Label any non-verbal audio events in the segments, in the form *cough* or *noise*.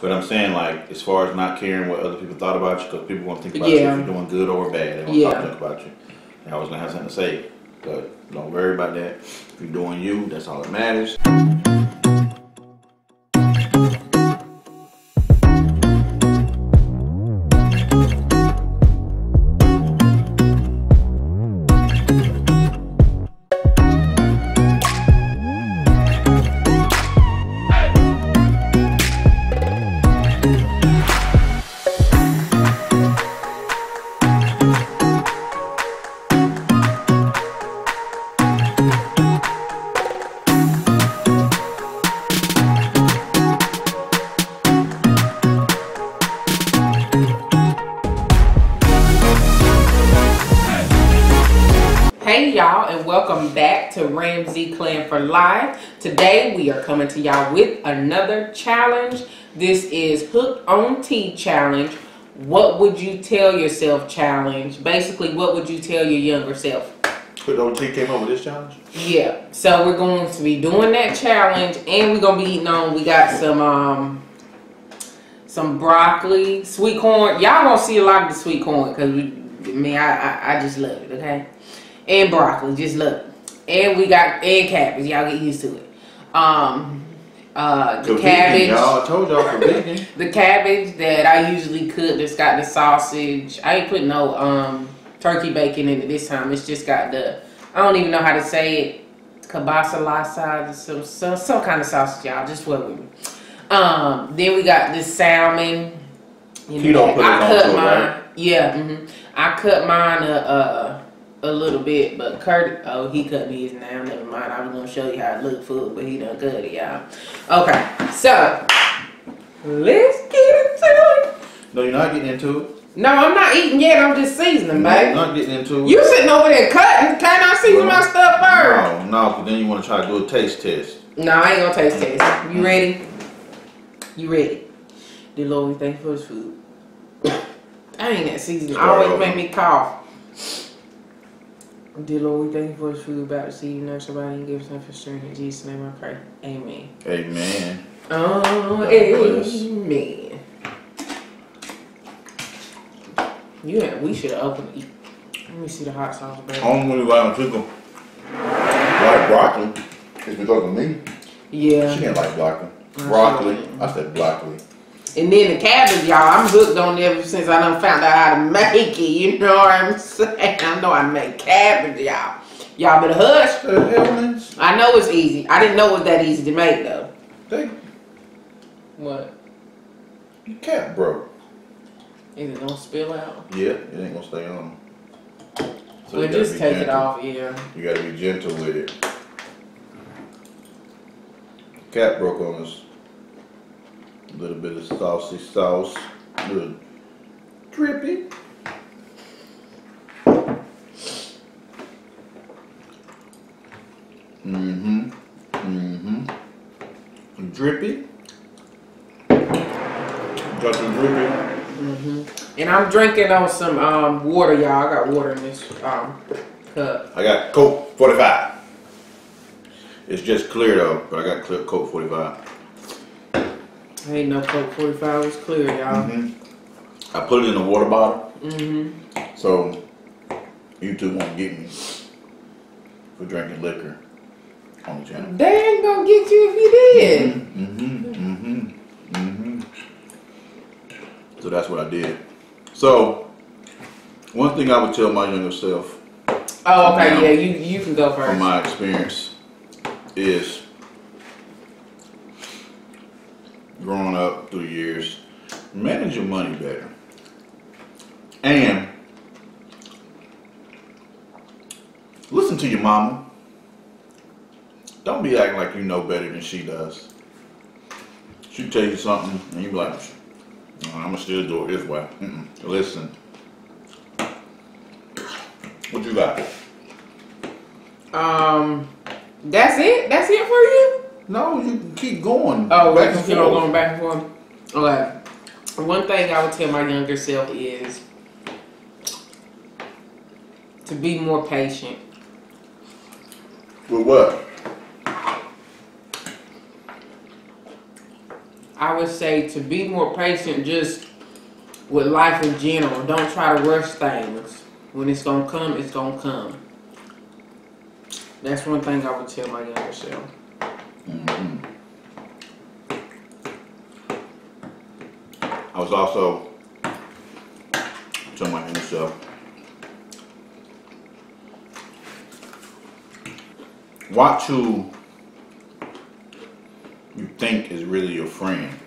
But I'm saying, like, as far as not caring what other people thought about you, because people want to think about you if you're doing good or bad. They want to Yeah. talk about you. I was gonna have something to say. But don't worry about that. If you're doing you, that's all that matters. Welcome back to RamZ Clan for Life. Today we are coming to y'all with another challenge. This is Hooked on Tee Challenge. What would you tell yourself challenge? Basically, what would you tell your younger self? Put OT came up with this challenge. Yeah, so we're going to be doing that challenge, and we're gonna be eating on. We got some um some broccoli, sweet corn. Y'all gonna see a lot of the sweet corn because we, me, I, I I just love it. Okay, and broccoli, just look. And we got and cabbage. Y'all get used to it. Um, uh, the vegan, cabbage. y'all. I told y'all for vegan. *laughs* The cabbage that I usually cook that's got the sausage. I ain't put no um turkey bacon in it this time. It's just got the I don't even know how to say it. Kielbasa lasa, some, some some kind of sausage, y'all. Just work with me. Um, then we got this salmon. in You don't put back. it I on cut mine. right? Yeah, hmm I cut mine a, a a little bit, but Kurt, oh, he cut me his now. Never mind. I was gonna show you how it look food, but he done cut it, y'all. Okay, so let's get into it. No, you're not getting into it. No, I'm not eating yet. I'm just seasoning, You're baby. not getting into it. You sitting over there cutting. Can I season my stuff first? No, no, because then you want to try to do a taste test. No, I ain't gonna taste test. You mm-hmm. ready? You ready? Dear Lord, we thank you for this food. Dang, that seasoning always make me cough. Dear Lord, we thank you for this food about to see you know somebody and give us enough strength. In Jesus' name I pray. Amen. Amen. Oh, amen. Yeah, we should have opened it. Let me see the hot sauce, baby. Only you like chicken. Like broccoli. It's because of me. Yeah. She didn't like broccoli. Broccoli. I said broccoli. And then the cabbage, y'all, I'm hooked on it ever since I done found out how to make it. You know what I'm saying? *laughs* I know I to make cabbage, y'all. Y'all better hush. The hell. I know it's easy. I didn't know it was that easy to make though. They, What? your cat broke. Is it gonna spill out? Yeah, it ain't gonna stay on. So you well, just be take it off, yeah. You gotta be gentle with it. Cat broke on us. A little bit of saucy sauce. Little drippy. Mm-hmm. Mm-hmm. Drippy. Got some drippy. Mm-hmm. And I'm drinking on some um, water, y'all. I got water in this um, cup. I got Colt 45. It's just clear though, but I got clear Colt 45. Ain't no Colt 45 was clear, y'all. hmm I put it in a water bottle, Mm-hmm. so YouTube won't get me for drinking liquor on the channel. They ain't gonna get you if you did. Mm-hmm, mm-hmm, mm-hmm. So that's what I did. So, one thing I would tell my younger self Oh, okay, Now- yeah, you you can go first. from my experience is growing up through years, manage your money better. And listen to your mama. Don't be acting like you know better than she does. She tell you something and you be like, I'm gonna still do it this way. Mm-mm. Listen. What you got? Um, that's it. That's it for you. No, you can keep going. Oh, back we and can keep forth. going back and forth. Okay. One thing I would tell my younger self is to be more patient. With what? I would say to be more patient just with life in general. Don't try to rush things. When it's gonna come, it's gonna come. That's one thing I would tell my younger self. I was also my inner self, watch who you think is really your friend,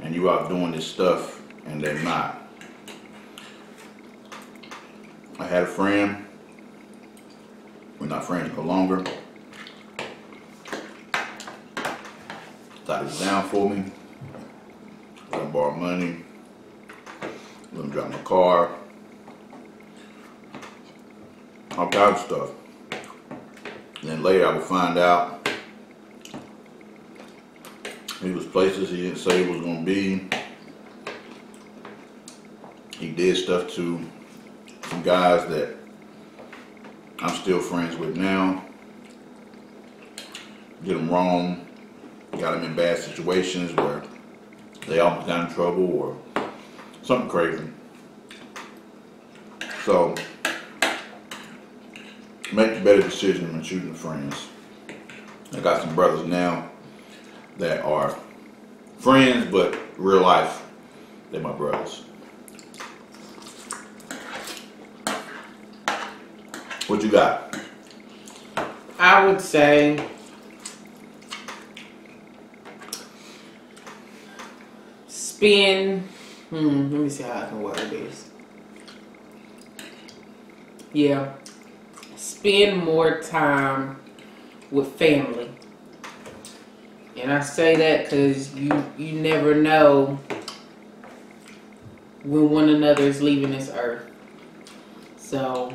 and you out doing this stuff, and they're not. I had a friend. We're not friends no longer. Thought he was down for me. Borrow money. Let him drive my car. All kinds of stuff. And then later I would find out he was places he didn't say he was gonna be. He did stuff to some guys that I'm still friends with now. Did them wrong, got them in bad situations where they almost got in trouble or something crazy. So, make a better decisions when choosing friends. I got some brothers now that are friends, but real life, they're my brothers. What you got? I would say spend. Hmm, let me see how I can word this. Yeah, spend more time with family, and I say that because you you never know when one another is leaving this earth. So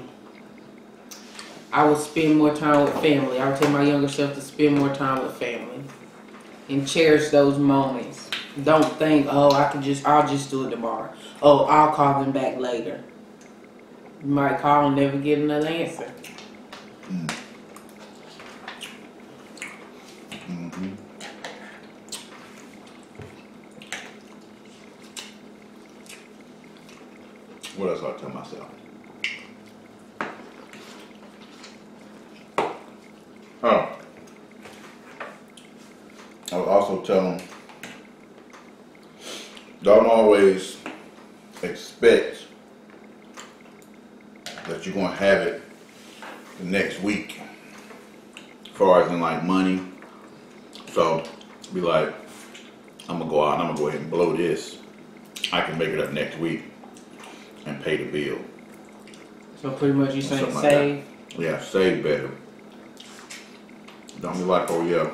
I would spend more time with family. I would tell my younger self to spend more time with family and cherish those moments. Don't think, oh, I can just, I'll just do it tomorrow. Oh, I'll call them back later. You might call and never get another answer. hmm What else I tell myself? Oh. I would also tell them, don't always expect that you're gonna have it the next week. As far as in like money. So be like, I'm gonna go out and I'm gonna go ahead and blow this. I can make it up next week and pay the bill. So pretty much you saying Something like that. save. Yeah, save better. Don't be like, oh yeah,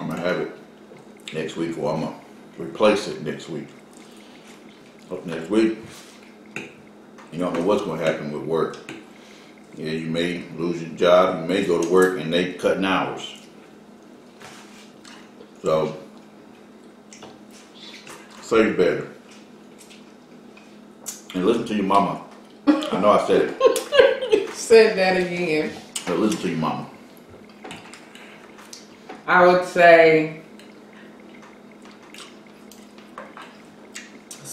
I'm gonna have it next week or I'm gonna replace it next week. Up next week, you don't know what's gonna happen with work. Yeah, you may lose your job, you may go to work and they cutting hours. So, save better. And listen to your mama. I know I said it. *laughs* Said that again. But listen to your mama. I would say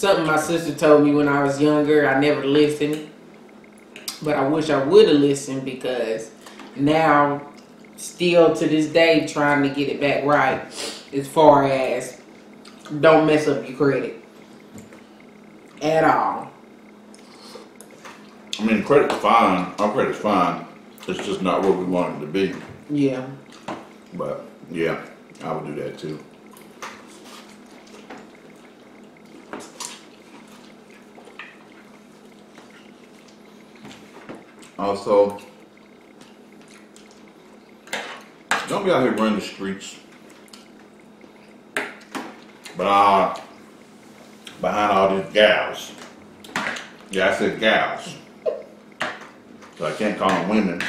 something my sister told me when I was younger. I never listened, but I wish I would have listened because now, still to this day, trying to get it back right as far as don't mess up your credit at all. I mean, credit's fine. Our credit's fine. It's just not where we want it to be. Yeah. But yeah, I would do that too. Also, don't be out here running the streets. But uh, behind all these gals. Yeah, I said gals. So I can't call them women.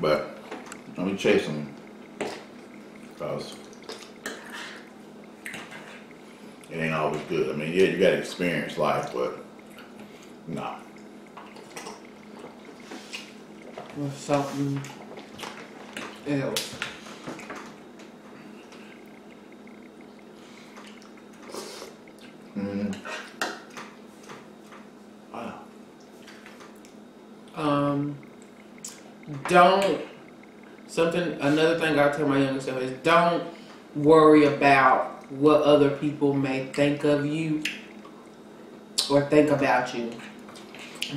But let me chase them. Cause it ain't always good. I mean, yeah, you gotta experience life, but nah. with something else. Mm. Ah. Um, don't something another thing I tell my younger self is don't worry about what other people may think of you or think about you.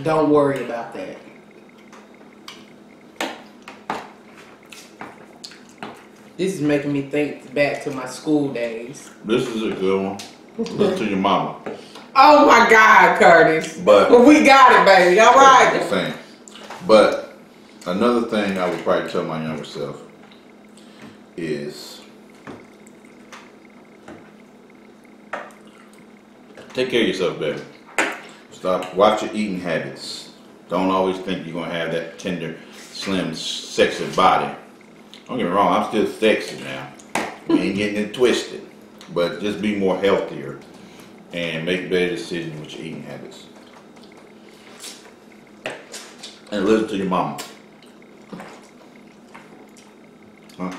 Don't worry about that. This is making me think back to my school days. This is a good one. Listen to your mama. Oh my God, Curtis. But We got it, baby. All right. same. But another thing I would probably tell my younger self is take care of yourself, baby. Stop. Watch your eating habits. Don't always think you're gonna have that tender, slim, sexy body. Don't get me wrong. I'm still sexy now. Ain't getting it twisted. But just be more healthier and make better decisions with your eating habits. And listen to your mama. Huh?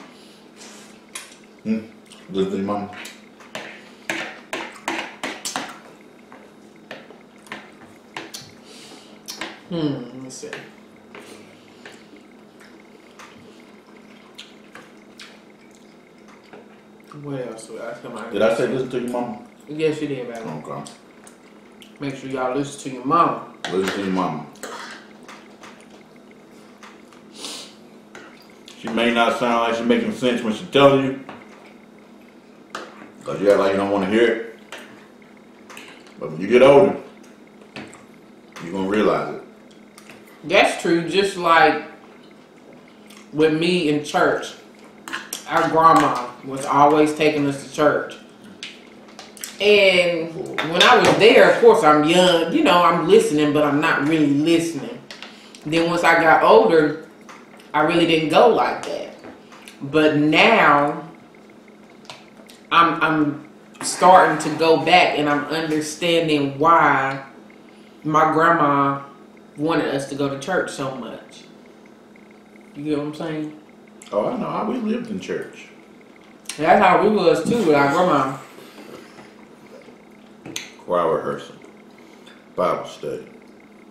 Hmm? Listen to your mama. Hmm. Let me see. What else I? Did I say listen to your mama? Yes, you did, baby. Okay. Make sure y'all listen to your mama. Listen to your mama. She may not sound like she's making sense when she tells you. Cause you act like you don't want to hear it. But when you get older, you're gonna realize it. That's true. Just like with me in church, our grandma was always taking us to church. And when I was there, of course, I'm young, you know, I'm listening, but I'm not really listening. Then once I got older, I really didn't go like that. But now, I'm I'm starting to go back and I'm understanding why my grandma wanted us to go to church so much. You get what I'm saying? Oh, I know. We lived in church. That's how we was too with our grandma. choir rehearsal, Bible study,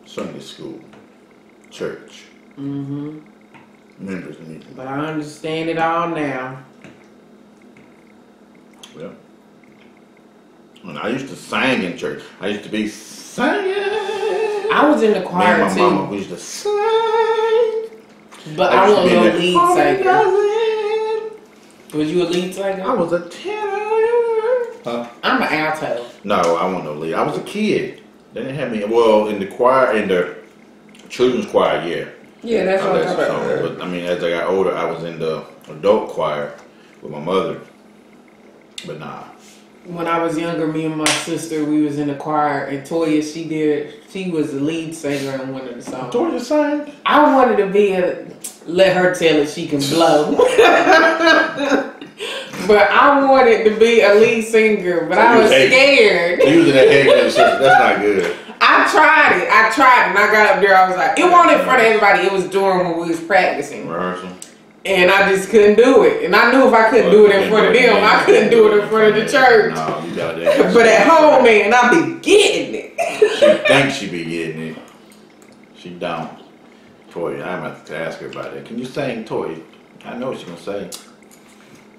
Sunday school, church, hmm members meeting. But I understand it all now. And I used to sing in church. I used to be singing. I was in the Me and choir my too, mama we used to sing. but I used to wasn't be in no lead singer. Cousin. Was you a lead I was a tenor. Huh? I'm an alto. No, I wasn't no lead. I was a kid. They didn't have me. Well, in the choir, in the children's choir, yeah. Yeah, that's I what I'm led talking about. But I mean, as I got older, I was in the adult choir with my mother. But nah. When I was younger, me and my sister, we was in the choir, and Toya, she did, she was the lead singer in one of the songs. Toya sang. I wanted to be a, let her tell it she can blow. *laughs* but I wanted to be a lead singer, but I was hate- scared. He was in that head candy. That's not good. I tried it. I tried it, and I got up there. I was like, it wasn't in front of everybody. It was during when we was practicing, Rehearsal. And I just couldn't do it. And I knew if I couldn't do it in front of them, I couldn't do it in front of the church. No, you got that. *laughs* But at home, man, I be getting it. She thinks she be getting it. She don't. Toy, I'm about to ask her about that. Can you sing, Toy? I know what she gonna say.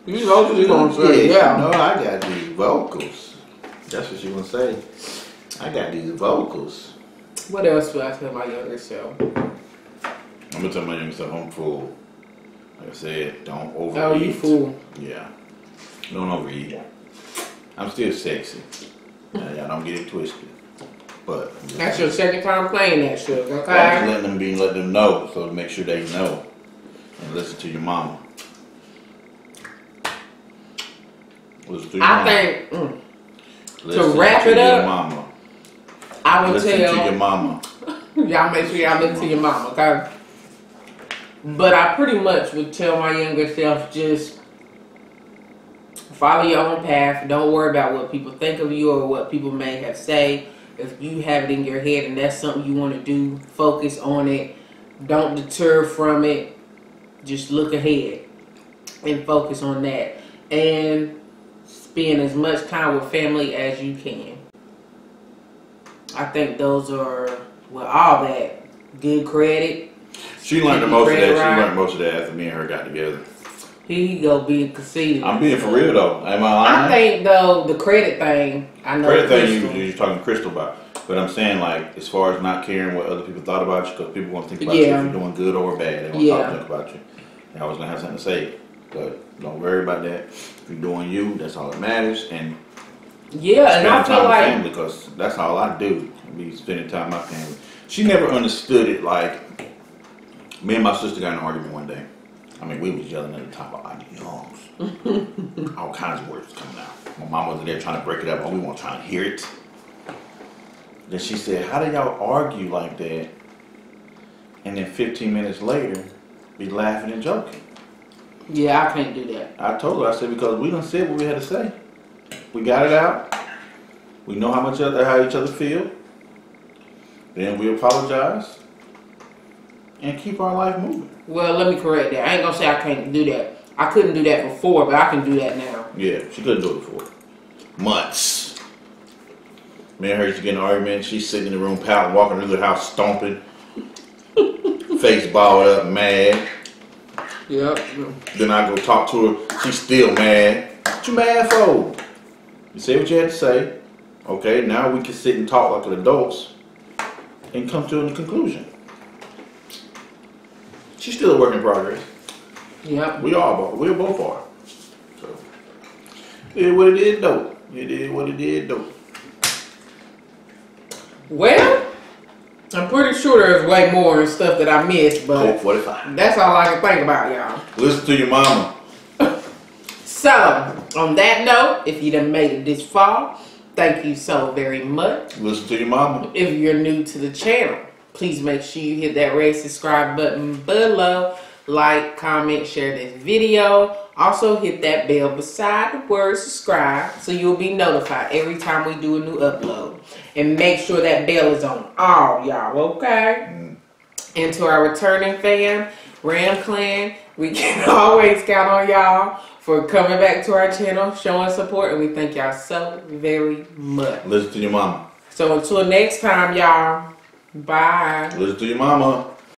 You know what you gonna say? Yeah. No, I got these vocals. That's what she gonna say. I got these vocals. What else would I tell my younger self? I'm gonna tell my younger self I'm full. Like I said, don't overeat. Oh, you fool. Yeah. Don't overeat. I'm still sexy. Y'all don't get it twisted. But I'm That's your second time playing that shit, I'm just okay? letting them be let them know so to make sure they know. And listen to your mama. Listen to your I mama. think mm, Listen wrap to it your up, mama. I would Listen to your mama. *laughs* y'all make sure y'all listen to your mama, okay? But I pretty much would tell my younger self just follow your own path. Don't worry about what people think of you or what people may have say. If you have it in your head and that's something you want to do, focus on it. Don't deter from it. Just look ahead and focus on that. And spend as much time with family as you can. I think those are well all that good credit. She learned the most of that. She learned most of that after me and her got together. He go being conceited. I'm being for real though. Am I lying? I think though the credit thing. I know Credit thing you, you're talking to Crystal about. But I'm saying like as far as not caring what other people thought about you, because people want to think about you if you're doing good or bad. They want to Yeah. talk about you. They always gonna have something to say. But don't worry about that. If you're doing you, that's all that matters. And Yeah, and I feel like family because that's all I do. Be spending time with my family. She never understood it. Like me and my sister got in an argument one day. I mean, we was yelling at the top of our lungs. all kinds of words coming out. My mom was there trying to break it up, and we weren't trying to hear it. Then she said, "How do y'all argue like that?" And then 15 minutes later, be laughing and joking. yeah, I can't do that. I told her, I said, because we done said what we had to say. We got it out. We know how much other how each other feel. Then we apologize and keep our life moving. Well, let me correct that. I ain't gonna say I can't do that. I couldn't do that before, but I can do that now. Yeah, she couldn't do it before. Months. Me and her used to get in an argument. She's sitting in the room, pouting, walking through the house, stomping, *laughs* face balled up, mad. Yep. Then I go talk to her. She's still mad. What you mad for? You say what you had to say. Okay, now we can sit and talk like adults and come to a conclusion. She's still a work in progress. Yep. We all both. We both are. So it is what it is, though. It is what it is, though. Well, I'm pretty sure there's way more and stuff that I missed, but 45. that's all I can think about, y'all. Listen to your mama. So, on that note, if you done made it this far, thank you so very much. Listen to your mama. If you're new to the channel, please make sure you hit that red subscribe button below. Like, comment, share this video. Also hit that bell beside the word subscribe so you'll be notified every time we do a new upload. And make sure that bell is on all y'all, okay? Mm-hmm. And to our returning fam, Ram Clan, we *laughs* can always count on y'all for coming back to our channel, showing support, and we thank y'all so very much. Listen to your mama. So until next time, y'all. Bye. Listen to your mama.